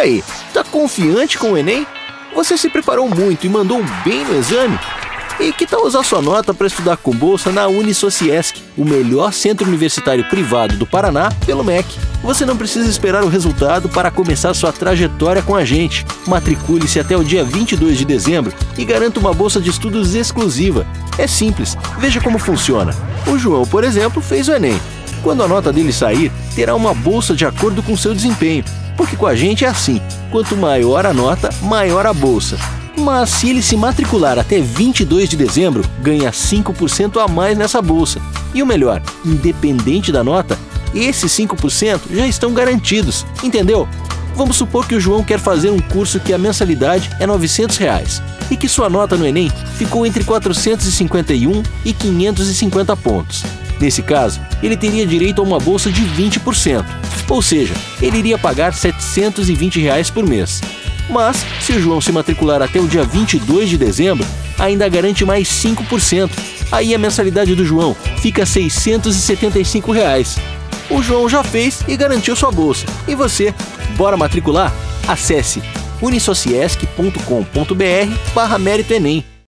aí, tá confiante com o Enem? Você se preparou muito e mandou bem no exame? E que tal usar sua nota para estudar com bolsa na Unisociesc, o melhor centro universitário privado do Paraná, pelo MEC? Você não precisa esperar o resultado para começar sua trajetória com a gente. Matricule-se até o dia 22 de dezembro e garanta uma bolsa de estudos exclusiva. É simples, veja como funciona. O João, por exemplo, fez o Enem. Quando a nota dele sair, terá uma bolsa de acordo com seu desempenho. Porque com a gente é assim: quanto maior a nota, maior a bolsa. Mas se ele se matricular até 22 de dezembro, ganha 5% a mais nessa bolsa. E o melhor, independente da nota, esses 5% já estão garantidos, entendeu? Vamos supor que o João quer fazer um curso que a mensalidade é 900 reais, e que sua nota no Enem ficou entre 451 e 550 pontos. Nesse caso, ele teria direito a uma bolsa de 20%, ou seja, ele iria pagar 720 reais por mês. Mas, se o João se matricular até o dia 22 de dezembro, ainda garante mais 5%. Aí a mensalidade do João fica 675 reais. O João já fez e garantiu sua bolsa. E você, bora matricular? Acesse unisociesc.com.br barra mérito Enem